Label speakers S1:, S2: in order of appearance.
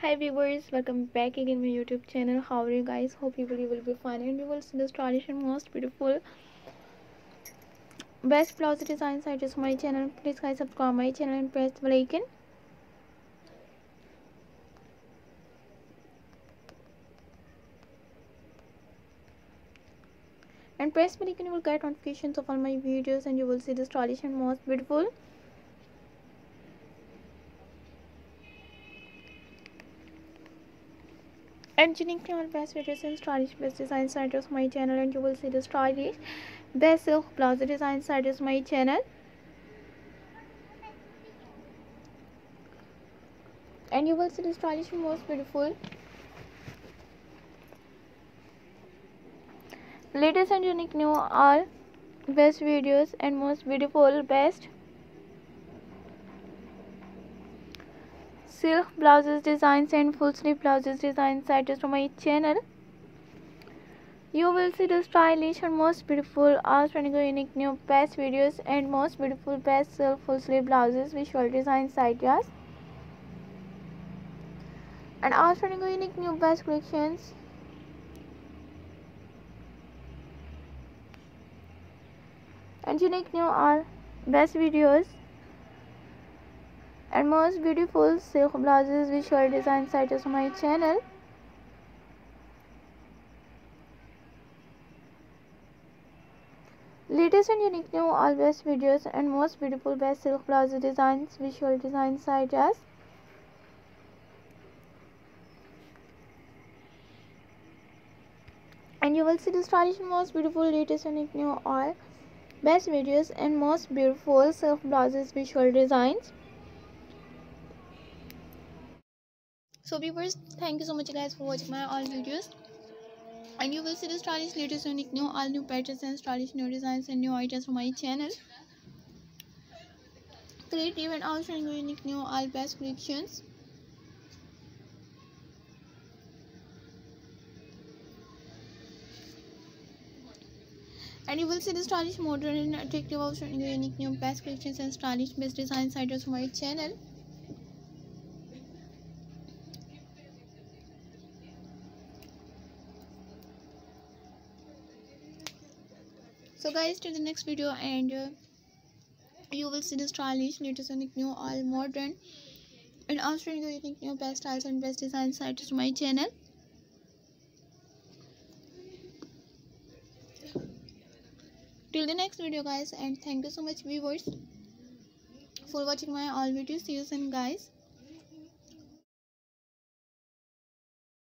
S1: hi viewers welcome back again my youtube channel. How are you guys? Hope you will, you will be fine and you will see the stylish and most beautiful. Best blouse designs I just my channel. Please guys subscribe my channel and press the bell icon. And press bell icon you will get notifications of all my videos and you will see the stylish and most beautiful unique new best videos and stylish best design sites of my channel and you will see the stylish best silk blouse design sites of my channel. And you will see the stylish most beautiful. Latest and unique new all best videos and most beautiful best silk blouses designs and full sleeve blouses designs is from my channel. You will see the stylish and most beautiful outstanding unique new best videos and most beautiful best silk full sleeve blouses visual design ideas and outstanding unique new best collections. And unique new are best videos and most beautiful silk blouses visual design sites on my channel. Latest and unique new all best videos and most beautiful best silk blouse designs visual design site as and you will see the stylish most beautiful latest and unique new all best videos and most beautiful silk blouses visual designs so viewers thank you so much guys for watching my all videos. And you will see the stylish latest unique new all new patterns and stylish new designs and new items from my channel. Creative and also unique new all best collections. And you will see the stylish modern and attractive also unique new best collections and stylish best designs items from my channel so guys till the next video and uh, you will see the stylish latest and new all modern. And also you think new best styles and best designs sites to my channel. Till the next video guys and thank you so much viewers for watching my all videos. See you soon guys